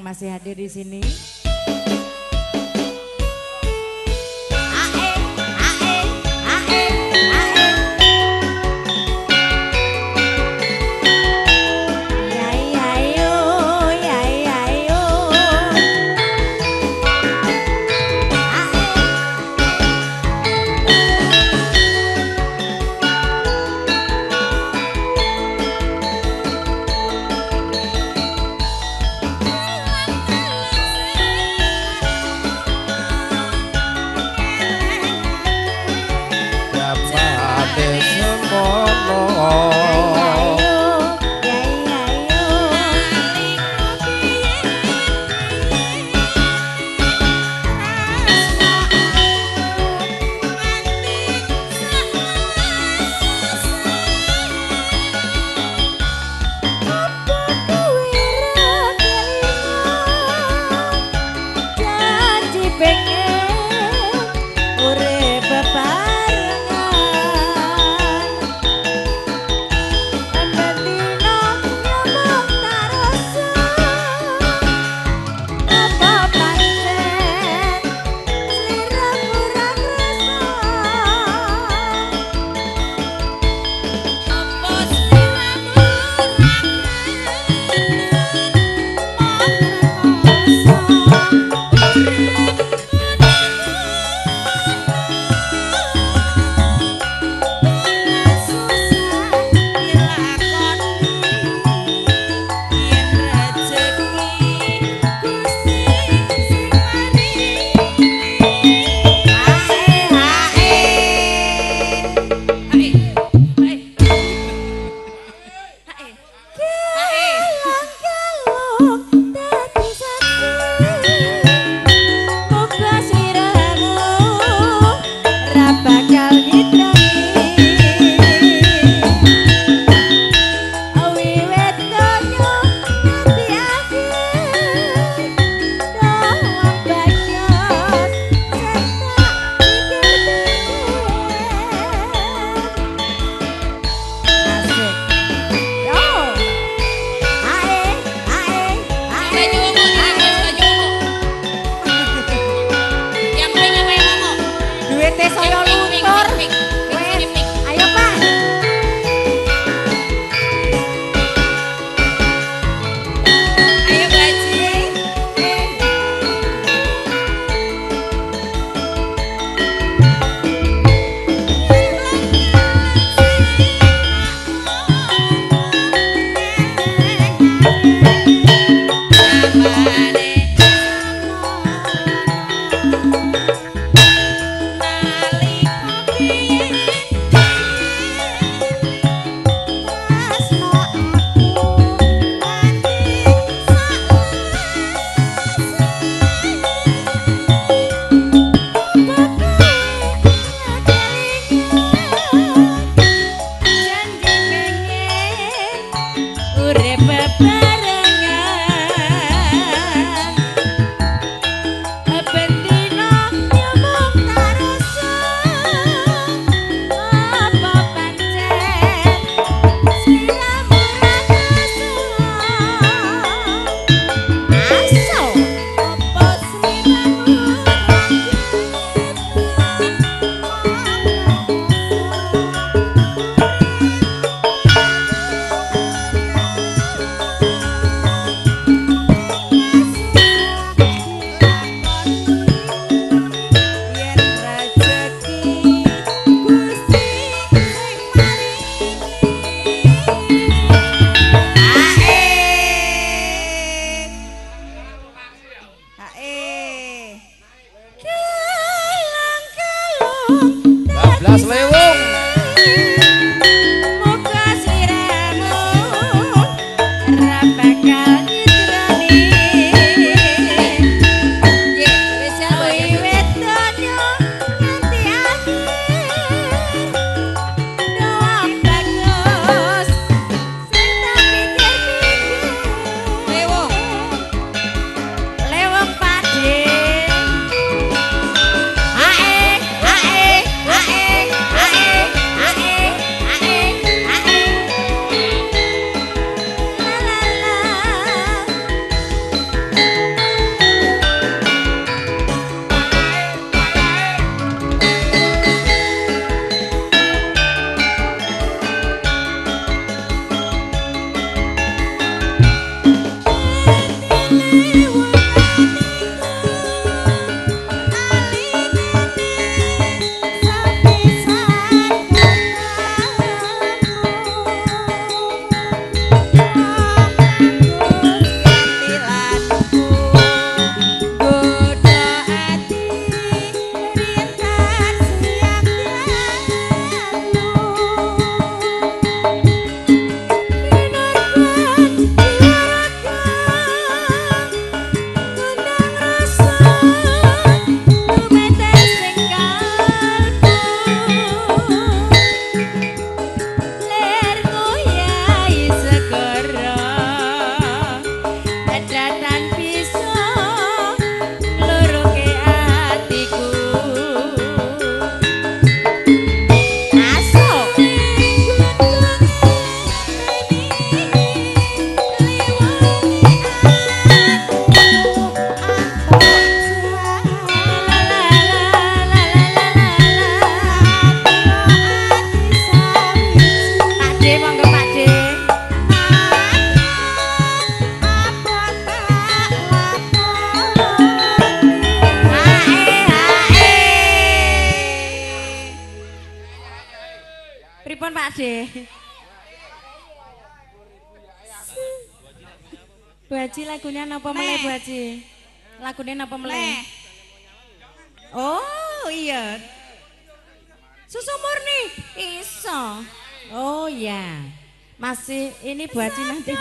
masih hadir di sini. Haji? Lagune napa meneh? Oh, iya. Susu murni iso. Oh iya. Masih ini buat nanti.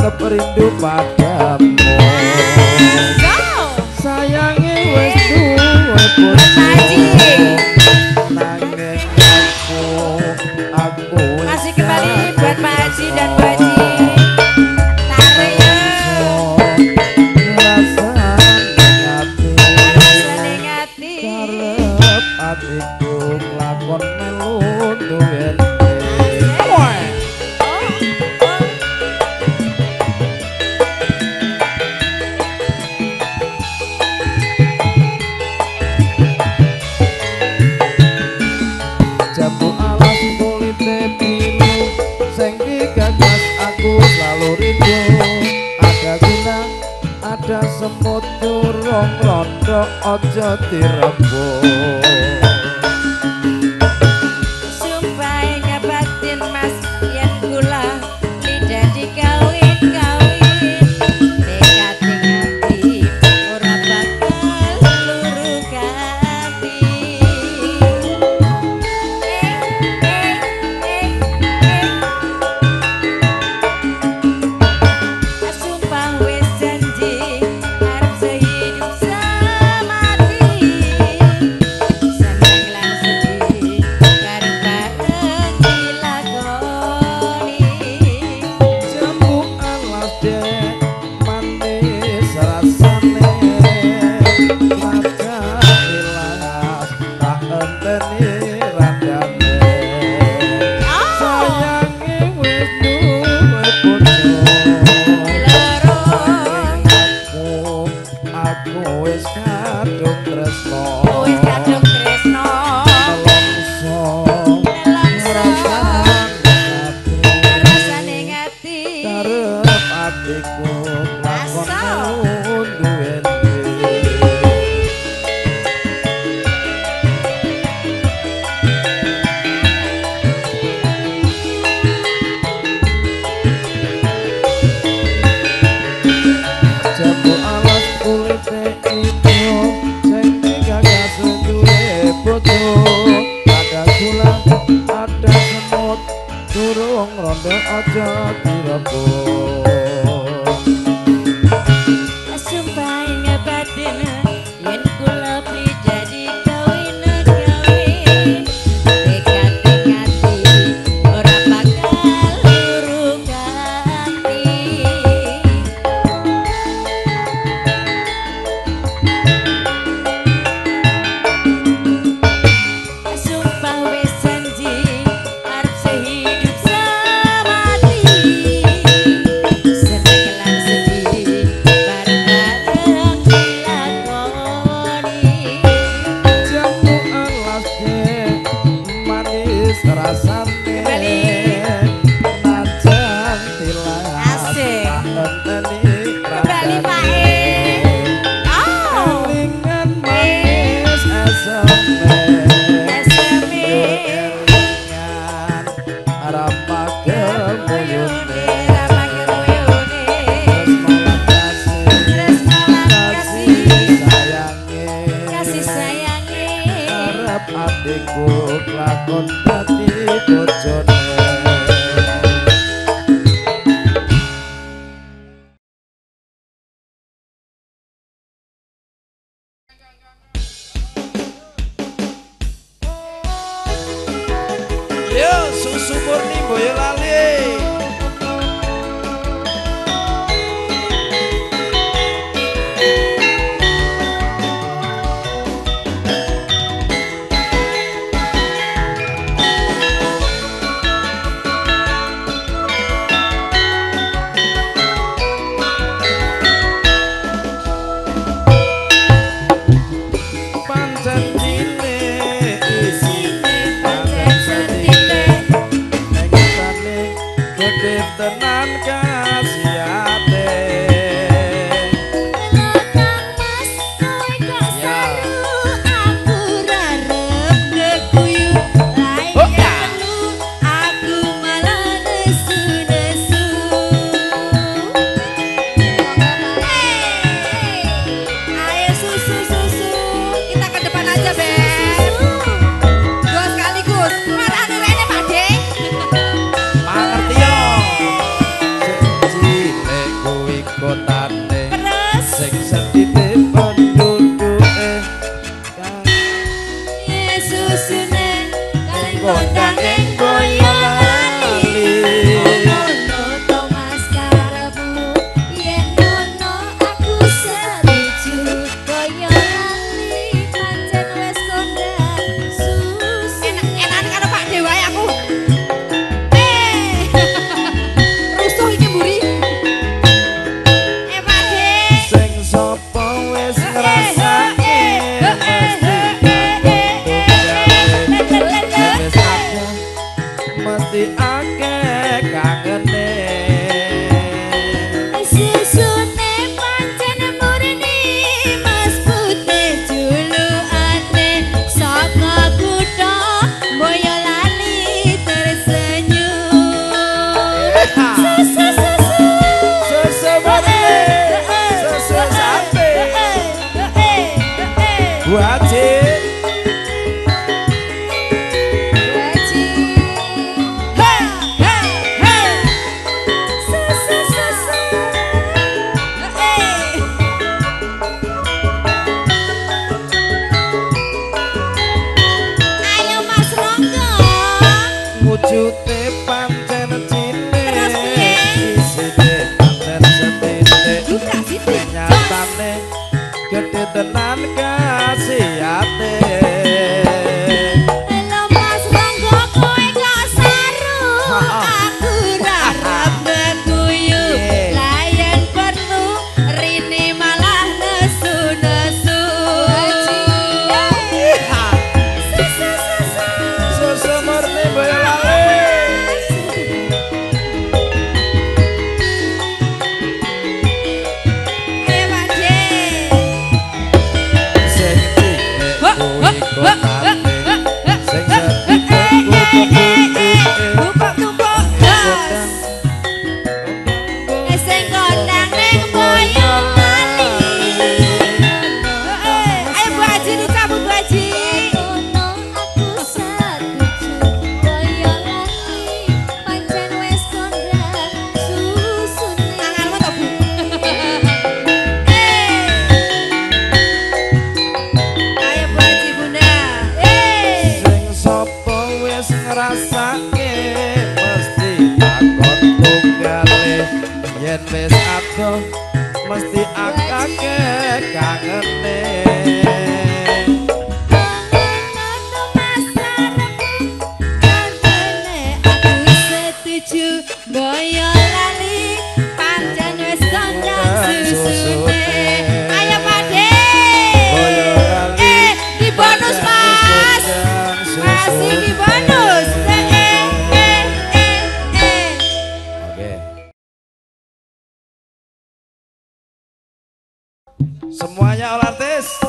anggap rindu padamu Go. sayangi wes tuwa Oh. iku lakon gede tenan kasiate Semuanya all artis.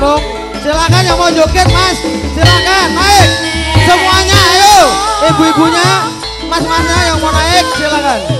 Gunung silakan yang mau joget mas. Silakan naik. Semuanya ayo. Ibu-ibunya mas-masnya yang mau naik silakan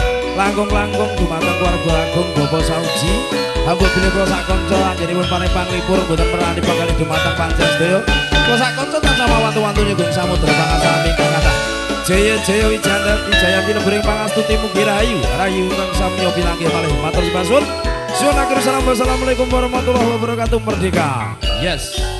langkung-langkung dumateng keluarga agung Bobo Sauji Hambur bini kalau sak konco pun pari panglipur mboten merani pangkali dumateng panjenengan sedaya kalau sak konco tak sama wantu-wantunya gung samudra pangasami kang kata Jaya Jaya Wijaya Wijaya Pino Bering Pangastuti Mugi Rahayu. Rahayu Kang Samyo Pinanggi Malih Matur Sibasun Suwun akhir salam Wassalamualaikum warahmatullahi wabarakatuh. Merdeka. Yes